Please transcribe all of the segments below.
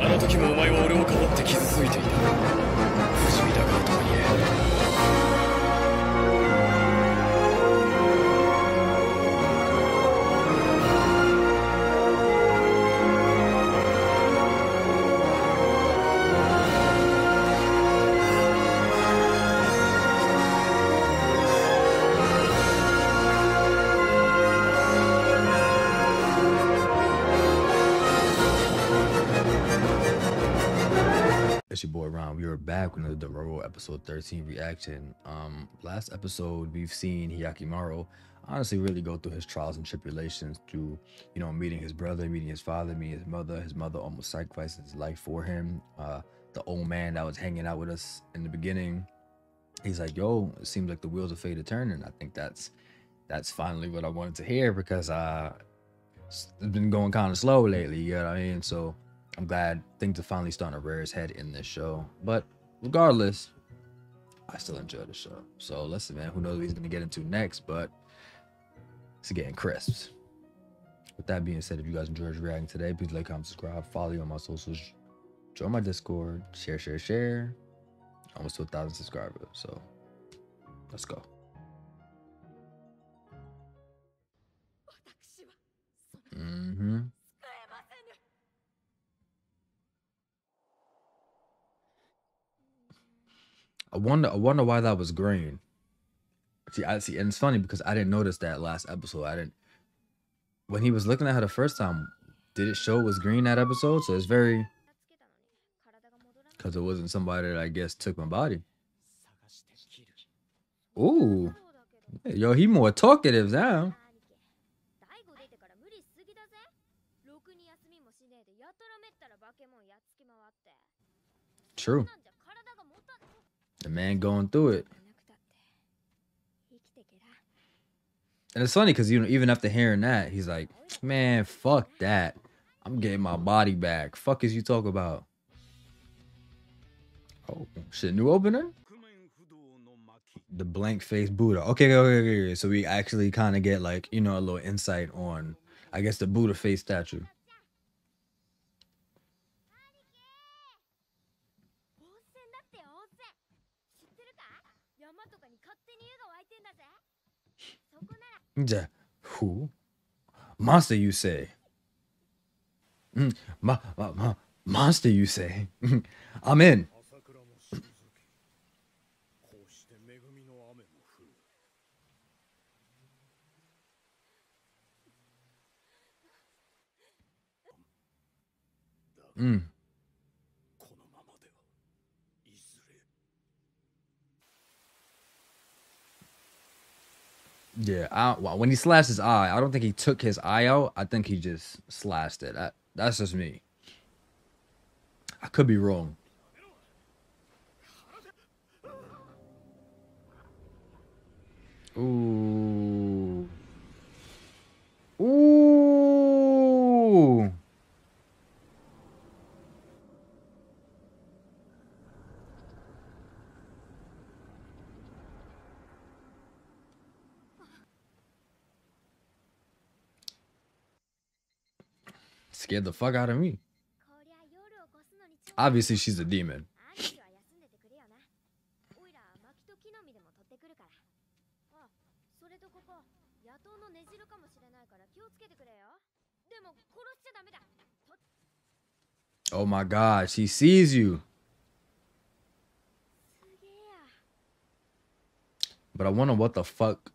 あの時もお前は俺をかばって傷ついていた。It's your boy Ryan. We are back with another Dororo episode 13 reaction. Um, last episode we've seen Hyakkimaru honestly really go through his trials and tribulations through, you know, meeting his brother, meeting his father, meeting his mother. His mother almost sacrificed his life for him. Uh, the old man that was hanging out with us in the beginning, he's like, "Yo, it seems like the wheels of fate are turning." I think that's that's finally what I wanted to hear because uh, it's been going kind of slow lately. You know what I mean? So I'm glad things are finally starting to rear its head in this show. But regardless, I still enjoy the show. So listen, man, who knows what he's gonna get into next, but it's getting crisps. With that being said, if you guys enjoyed reacting today, please like, comment, subscribe, follow me on my socials, join my Discord, share, share, share. Almost to a thousand subscribers. So let's go. 私 I wonder I wonder why that was green. See, I see, and it's funny because I didn't notice that last episode. I didn't when he was looking at her the first time, did it show it was green that episode? So it's very because it wasn't somebody that I guess took my body. Ooh. Yo, he more talkative now. True. The man going through it. And it's funny because you know, even after hearing that, he's like, Man, fuck that. I'm getting my body back. Fuck is you talk about? Oh shit, new opener? The blank face Buddha. Okay, okay, okay. okay. So we actually kind of get like, you know, a little insight on I guess the Buddha face statue. The who? Master, you say? Mm, ma, ma, ma, master, you say? Mm, amen. mm. Yeah, I, well, when he slashed his eye, I don't think he took his eye out. I think he just slashed it. That, that's just me. I could be wrong. Ooh. Scared the fuck out of me. Obviously, she's a demon. Oh my god, she sees you. But I wonder what the fuck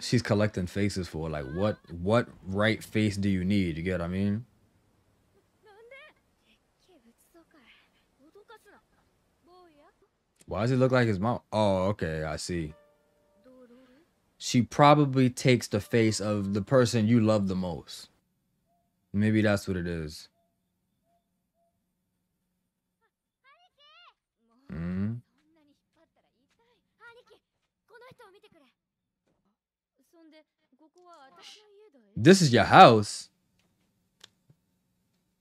she's collecting faces for. Like what what right face do you need? You get what I mean? Why does it look like his mom? Oh, okay, I see. She probably takes the face of the person you love the most. Maybe that's what it is. Hmm. This is your house.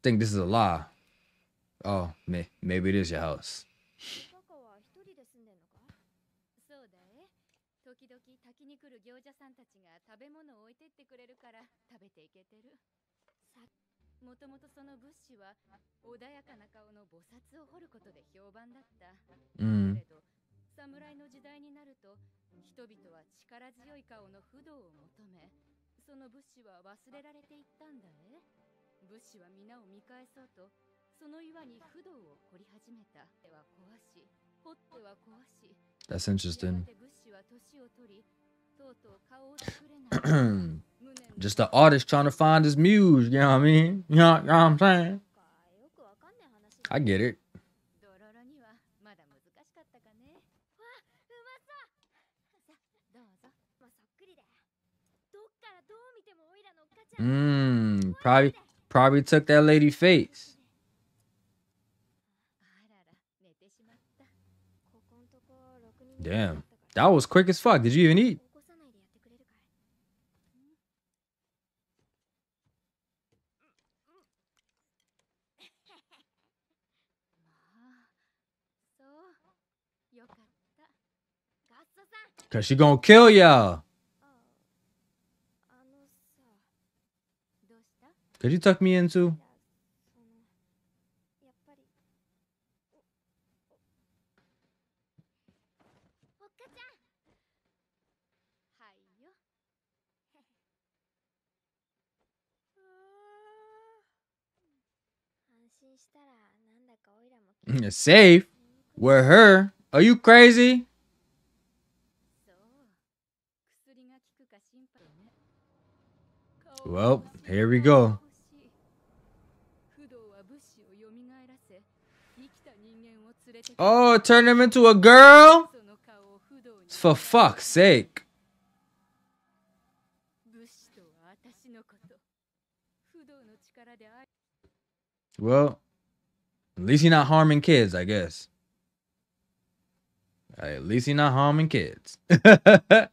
Think this is a lie. Oh, may maybe it is your house. 者さんたちが食べ物を置いてってくれるから食べていけてるさもともとその物資は穏やかな顔の菩薩を彫ることで評判だった。うんけれど侍の時代になると人々は力強い顔の不動を求めその物資は忘れられていったんだえ物資は皆を見返そうとその岩に不動を掘り始めたでは壊し掘っては壊し That's や interesting. Just the artist trying to find his muse, you know what I mean? You know, you know what I'm saying? I get it. Mmm, probably probably took that lady face. Damn. That was quick as fuck. Did you even eat? Cause she gonna kill y'all. Could you tuck me in too? Safe? With her? Are you crazy? Well, here we go. Oh, turn him into a girl? For fuck's sake. Well, at least he's not harming kids, I guess. At least he's not harming kids. at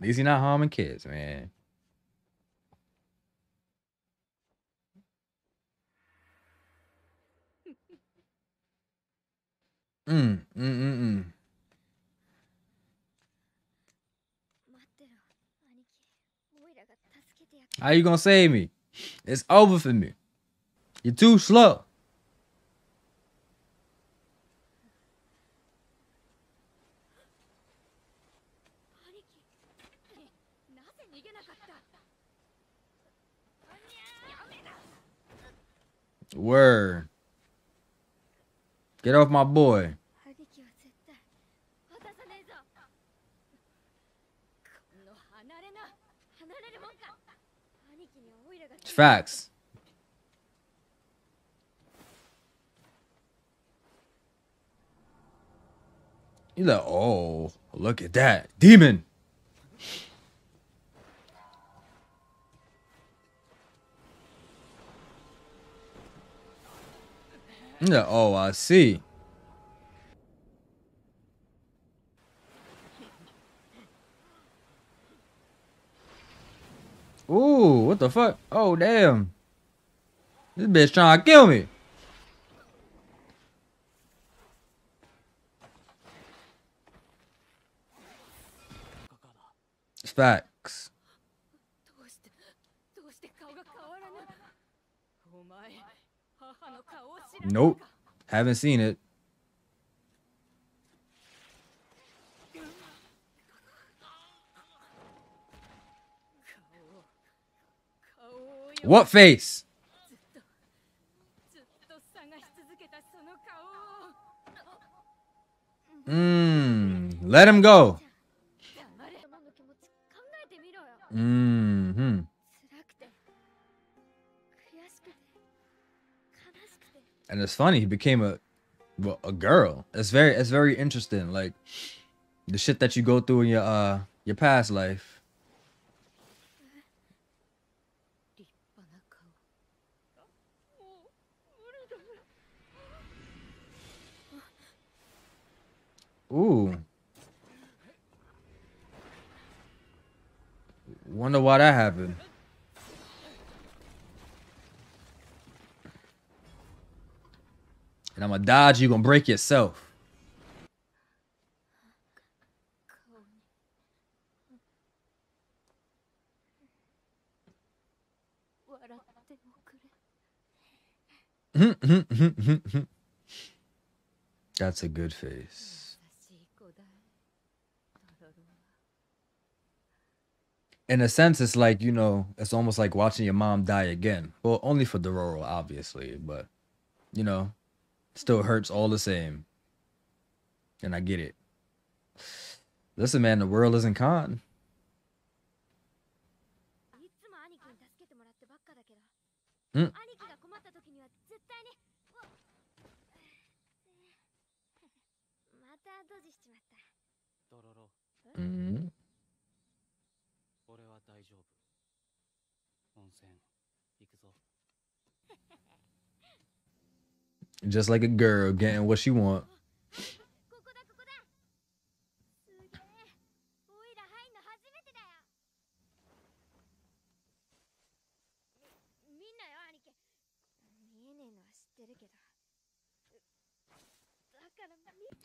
least he's not harming kids, man. Mm, mm, mm, mm. 待ってろ兄貴オイラが助けてやっ How you gonna save me? It's over for me. You're too slow. 兄貴なぜ逃げなかった Word. Get off my boy. Facts. You like, oh, look at that. Demon. Like, oh, I see. Ooh, what the fuck? Oh, damn. This bitch trying to kill me. Facts. Nope. Haven't seen it. What face? Mmm. Let him go. Mmm. hmm, hmm. and it's funny he became a well, a girl. It's very it's very interesting. Like the shit that you go through in your uh your past life. Ooh. Wonder why that happened. And I'm gonna dodge you, gonna break yourself. That's a good face. In a sense, it's like, you know, it's almost like watching your mom die again. Well, only for Dororo, obviously, but, you know, still hurts all the same. And I get it. Listen, man, the world isn't con. いつ hmm. mm-hmm. Just like a girl getting what she want.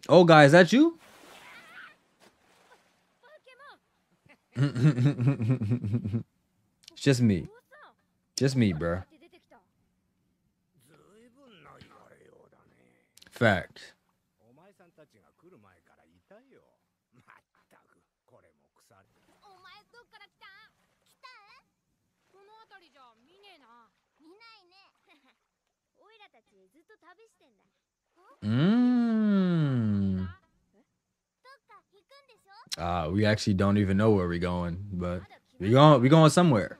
Oh, guy, is that you? it's just me. Just me, bro. Fact. Mm. Uh, we actually don't even know where we're going, but we're going we're going somewhere.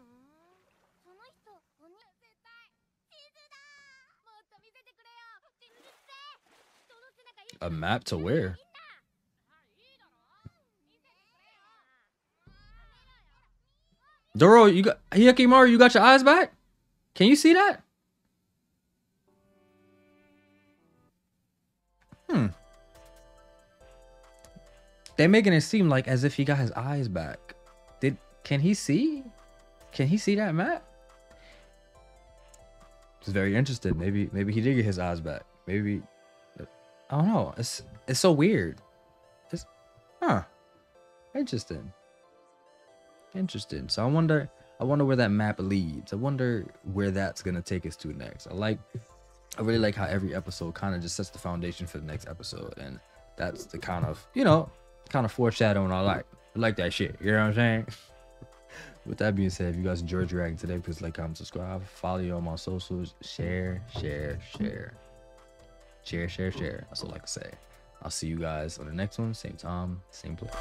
a map to where? Doro, you got Hyakkimaru, you got your eyes back? Can you see that? Hmm. They're making it seem like as if he got his eyes back. Did can he see? Can he see that map? It's very interested. Maybe maybe he did get his eyes back. Maybe Oh, I don't know. It's it's so weird. It's huh. Interesting. Interesting. So I wonder I wonder where that map leads. I wonder where that's gonna take us to next. I like I really like how every episode kind of just sets the foundation for the next episode. And that's the kind of, you know, kind of foreshadowing I like. I like that shit. You know what I'm saying? With that being said, if you guys enjoyed reacting today, please like, comment, subscribe, follow you on my socials, share, share, share. Share, share, share. That's all I can say. I'll see you guys on the next one, same time, same place.